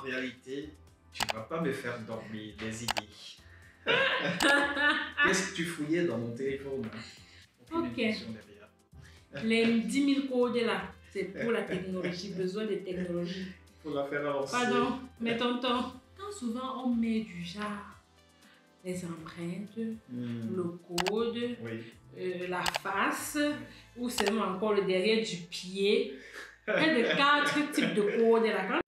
en réalité, tu ne vas pas me faire dormir les idées. Qu'est-ce que tu fouillais dans mon téléphone hein? Ok. Les 10 000 codes là, c'est pour la technologie, besoin de technologie. Pour la faire avancer. Pardon, mais tonton, quand souvent on met du genre les empreintes, hmm. le code, Oui. Euh, la face, ou seulement encore le derrière du pied, il y de quatre types de codes là. Quand